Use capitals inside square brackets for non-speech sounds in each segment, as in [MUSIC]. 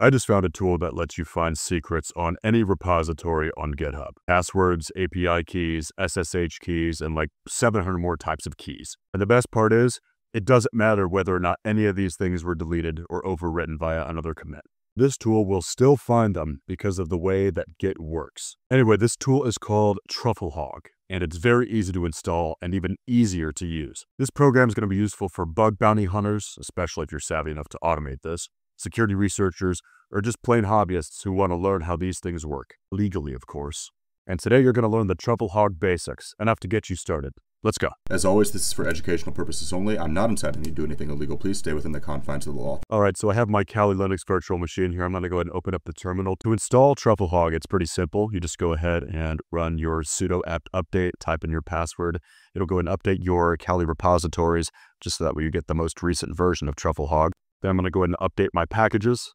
I just found a tool that lets you find secrets on any repository on GitHub. Passwords, API keys, SSH keys, and like 700 more types of keys. And the best part is, it doesn't matter whether or not any of these things were deleted or overwritten via another commit. This tool will still find them because of the way that Git works. Anyway, this tool is called Trufflehog, and it's very easy to install and even easier to use. This program is going to be useful for bug bounty hunters, especially if you're savvy enough to automate this, security researchers, or just plain hobbyists who want to learn how these things work, legally of course. And today you're going to learn the Trufflehog basics, enough to get you started. Let's go. As always, this is for educational purposes only. I'm not inciting you to do anything illegal. Please stay within the confines of the law. All right, so I have my Kali Linux virtual machine here. I'm going to go ahead and open up the terminal. To install Trufflehog, it's pretty simple. You just go ahead and run your sudo apt update, type in your password. It'll go and update your Kali repositories just so that way you get the most recent version of Trufflehog. Then I'm going to go ahead and update my packages.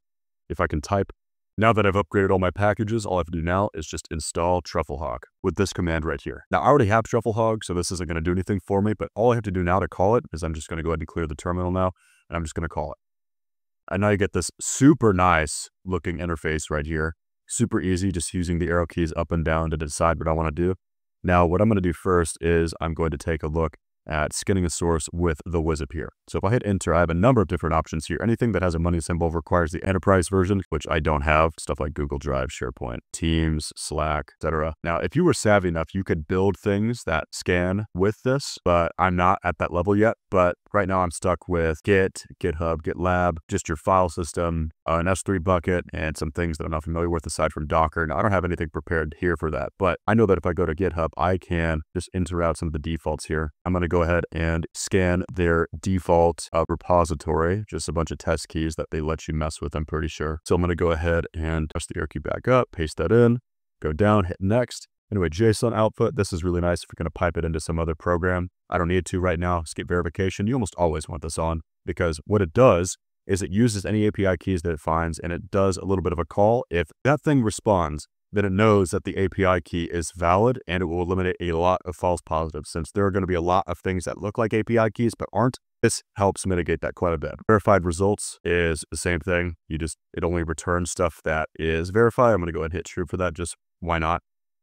If I can type, now that I've upgraded all my packages, all I have to do now is just install Trufflehog with this command right here. Now, I already have Trufflehog, so this isn't going to do anything for me, but all I have to do now to call it is I'm just going to go ahead and clear the terminal now, and I'm just going to call it. And now you get this super nice looking interface right here. Super easy, just using the arrow keys up and down to decide what I want to do. Now, what I'm going to do first is I'm going to take a look at skinning a source with the WYSIP here. So if I hit enter, I have a number of different options here. Anything that has a money symbol requires the enterprise version, which I don't have. Stuff like Google Drive, SharePoint, Teams, Slack, etc. Now, if you were savvy enough, you could build things that scan with this, but I'm not at that level yet. But right now I'm stuck with Git, GitHub, GitLab, just your file system, an S3 bucket, and some things that I'm not familiar with aside from Docker. Now, I don't have anything prepared here for that, but I know that if I go to GitHub, I can just enter out some of the defaults here. I'm going to go ahead and scan their default uh, repository, just a bunch of test keys that they let you mess with, I'm pretty sure. So I'm going to go ahead and press the arrow key back up, paste that in, go down, hit next. Anyway, JSON output, this is really nice if you're going to pipe it into some other program. I don't need to right now. Skip verification. You almost always want this on because what it does is it uses any API keys that it finds and it does a little bit of a call. If that thing responds, then it knows that the API key is valid and it will eliminate a lot of false positives since there are going to be a lot of things that look like API keys but aren't. This helps mitigate that quite a bit. Verified results is the same thing. You just, it only returns stuff that is verified. I'm going to go ahead and hit true for that. Just why not?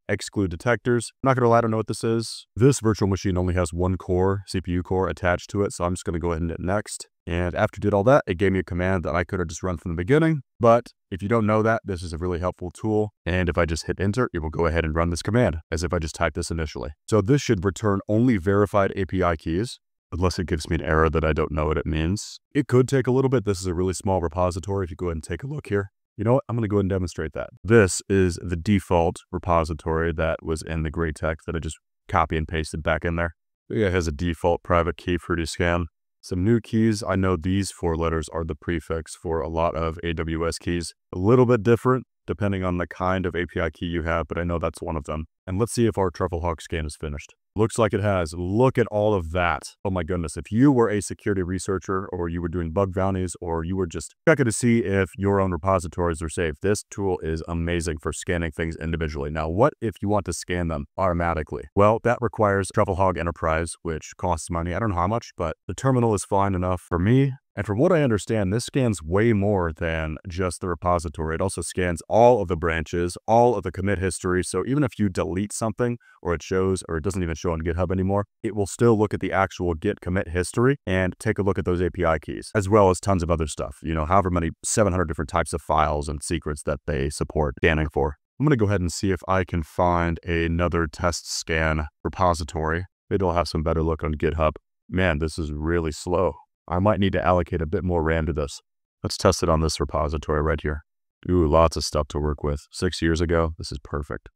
Exclude detectors. I'm not going to lie, I don't know what this is. This virtual machine only has one core, CPU core attached to it, so I'm just going to go ahead and hit next. And after did all that, it gave me a command that I could have just run from the beginning. But if you don't know that, this is a really helpful tool. And if I just hit enter, it will go ahead and run this command as if I just typed this initially. So this should return only verified API keys unless it gives me an error that I don't know what it means. It could take a little bit. This is a really small repository. If you go ahead and take a look here, you know what? I'm going to go ahead and demonstrate that. This is the default repository that was in the gray text that I just copy and pasted back in there. It has a default private key for scan. Some new keys. I know these four letters are the prefix for a lot of AWS keys. A little bit different depending on the kind of API key you have, but I know that's one of them. And let's see if our Trufflehog scan is finished. Looks like it has. Look at all of that. Oh my goodness. If you were a security researcher or you were doing bug bounties or you were just checking to see if your own repositories are safe, this tool is amazing for scanning things individually. Now, what if you want to scan them automatically? Well, that requires Trufflehog Enterprise, which costs money. I don't know how much, but the terminal is fine enough for me. And from what I understand, this scans way more than just the repository. It also scans all of the branches, all of the commit history. So even if you delete something or it shows or it doesn't even show on GitHub anymore, it will still look at the actual git commit history and take a look at those API keys, as well as tons of other stuff. You know, however many 700 different types of files and secrets that they support scanning for. I'm going to go ahead and see if I can find another test scan repository. Maybe I'll have some better look on GitHub. Man, this is really slow. I might need to allocate a bit more RAM to this. Let's test it on this repository right here. Ooh, lots of stuff to work with. Six years ago, this is perfect.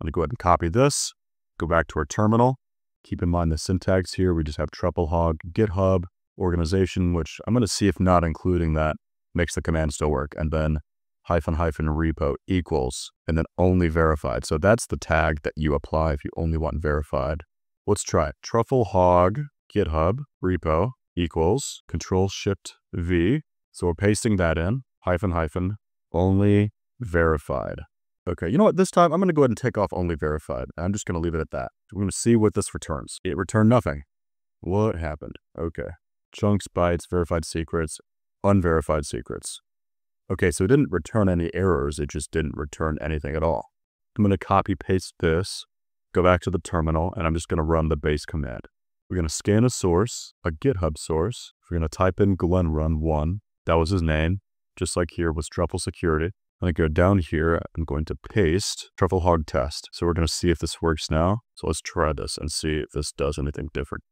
I'm gonna go ahead and copy this, go back to our terminal. Keep in mind the syntax here. We just have Trufflehog, GitHub, organization, which I'm gonna see if not including that makes the command still work. And then hyphen hyphen repo equals, and then only verified. So that's the tag that you apply if you only want verified. Let's try it. Trufflehog, GitHub, repo, equals control shift V. So we're pasting that in, hyphen hyphen, only verified. Okay, you know what? This time I'm going to go ahead and take off only verified. I'm just going to leave it at that. We're going to see what this returns. It returned nothing. What happened? Okay. Chunks, bytes, verified secrets, unverified secrets. Okay, so it didn't return any errors. It just didn't return anything at all. I'm going to copy paste this, go back to the terminal, and I'm just going to run the base command. We're going to scan a source, a GitHub source. We're going to type in glenrun1. That was his name, just like here was truffle security. I'm going to go down here. I'm going to paste truffle hog test. So we're going to see if this works now. So let's try this and see if this does anything different.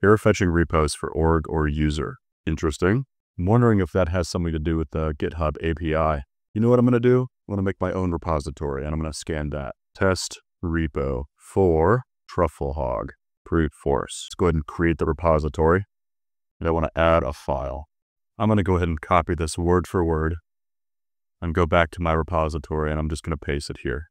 Error fetching repos for org or user. Interesting. I'm wondering if that has something to do with the GitHub API. You know what I'm going to do? I'm going to make my own repository and I'm going to scan that. Test repo for truffle hog brute force. Let's go ahead and create the repository. And I want to add a file. I'm going to go ahead and copy this word for word and go back to my repository and I'm just going to paste it here.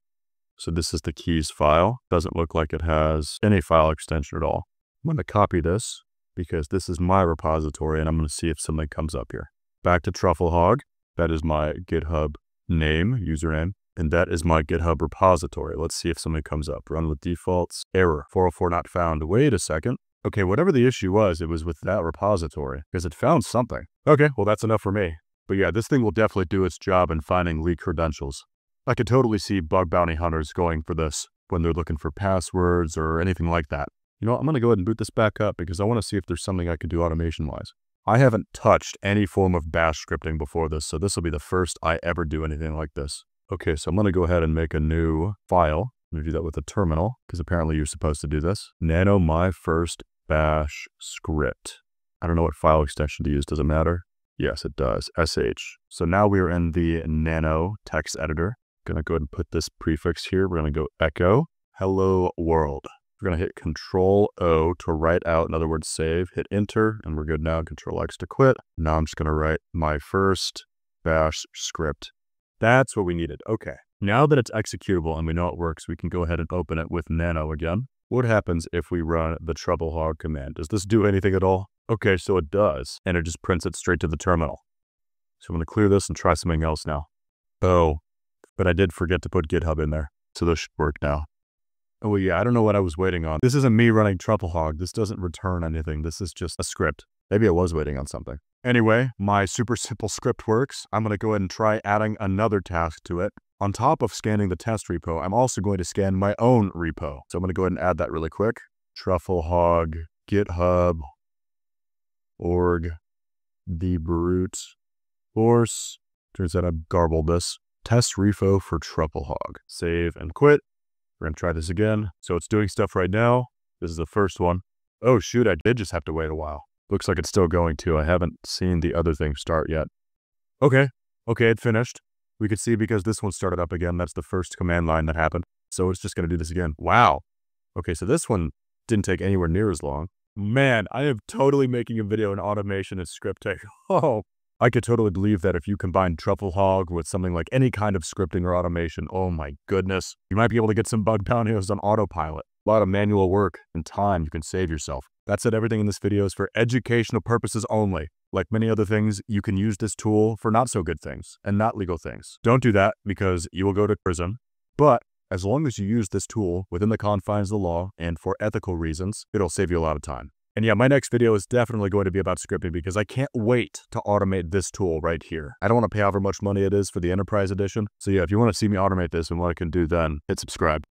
So this is the keys file. Doesn't look like it has any file extension at all. I'm going to copy this because this is my repository and I'm going to see if something comes up here. Back to Trufflehog. That is my GitHub name, username, and that is my GitHub repository. Let's see if something comes up. Run with defaults. Error. 404 not found. Wait a second. Okay, whatever the issue was, it was with that repository because it found something. Okay, well, that's enough for me. But yeah, this thing will definitely do its job in finding leak credentials. I could totally see bug bounty hunters going for this when they're looking for passwords or anything like that. You know I'm going to go ahead and boot this back up because I want to see if there's something I can do automation-wise. I haven't touched any form of bash scripting before this, so this will be the first I ever do anything like this. Okay, so I'm going to go ahead and make a new file. I'm going to do that with a terminal because apparently you're supposed to do this. Nano my first bash script. I don't know what file extension to use. Does it matter? Yes, it does. SH. So now we are in the nano text editor. Going to go ahead and put this prefix here. We're going to go echo hello world. We're going to hit Control O to write out, in other words, save, hit enter, and we're good now. Control X to quit. Now I'm just going to write my first bash script. That's what we needed. Okay. Now that it's executable and we know it works, we can go ahead and open it with nano again. What happens if we run the Trufflehog command? Does this do anything at all? Okay, so it does, and it just prints it straight to the terminal. So I'm going to clear this and try something else now. Oh, but I did forget to put GitHub in there, so this should work now. Oh yeah, I don't know what I was waiting on. This isn't me running Trufflehog. This doesn't return anything. This is just a script. Maybe I was waiting on something. Anyway, my super simple script works. I'm going to go ahead and try adding another task to it. On top of scanning the test repo, I'm also going to scan my own repo. So I'm going to go ahead and add that really quick. Trufflehog, GitHub, org, the brute force. Turns out I've garbled this. Test repo for Trufflehog. Save and quit. We're going to try this again. So it's doing stuff right now. This is the first one. Oh shoot, I did just have to wait a while. Looks like it's still going to. I haven't seen the other thing start yet. Okay. Okay, it finished. We could see because this one started up again. That's the first command line that happened. So it's just going to do this again. Wow. Okay, so this one didn't take anywhere near as long. Man, I am totally making a video in automation and scripting. [LAUGHS] Oh, I could totally believe that if you combine Trufflehog with something like any kind of scripting or automation, oh my goodness, you might be able to get some bug bounties on autopilot. A lot of manual work and time you can save yourself. That said, everything in this video is for educational purposes only. Like many other things, you can use this tool for not so good things and not legal things. Don't do that because you will go to prison. But as long as you use this tool within the confines of the law and for ethical reasons, it'll save you a lot of time. And yeah, my next video is definitely going to be about scripting because I can't wait to automate this tool right here. I don't want to pay however much money it is for the Enterprise Edition. So yeah, if you want to see me automate this and what I can do then, hit subscribe.